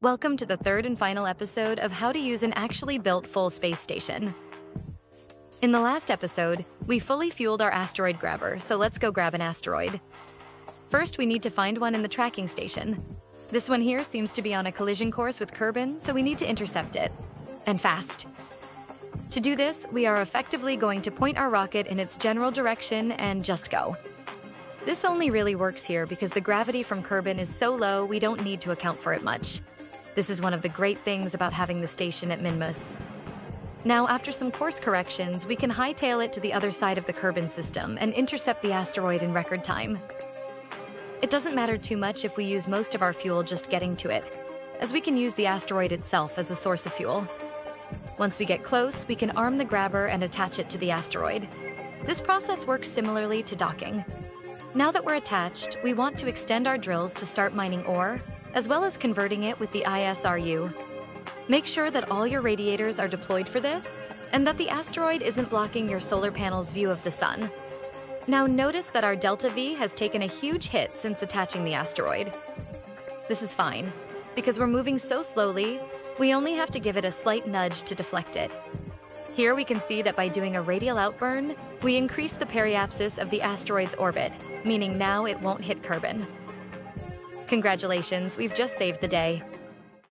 Welcome to the third and final episode of how to use an actually built full space station. In the last episode, we fully fueled our asteroid grabber, so let's go grab an asteroid. First, we need to find one in the tracking station. This one here seems to be on a collision course with Kerbin, so we need to intercept it. And fast. To do this, we are effectively going to point our rocket in its general direction and just go. This only really works here because the gravity from Kerbin is so low we don't need to account for it much. This is one of the great things about having the station at Minmus. Now, after some course corrections, we can hightail it to the other side of the Kerbin system and intercept the asteroid in record time. It doesn't matter too much if we use most of our fuel just getting to it, as we can use the asteroid itself as a source of fuel. Once we get close, we can arm the grabber and attach it to the asteroid. This process works similarly to docking. Now that we're attached, we want to extend our drills to start mining ore as well as converting it with the ISRU. Make sure that all your radiators are deployed for this, and that the asteroid isn't blocking your solar panel's view of the sun. Now notice that our Delta V has taken a huge hit since attaching the asteroid. This is fine, because we're moving so slowly, we only have to give it a slight nudge to deflect it. Here we can see that by doing a radial outburn, we increase the periapsis of the asteroid's orbit, meaning now it won't hit Kerbin. Congratulations, we've just saved the day.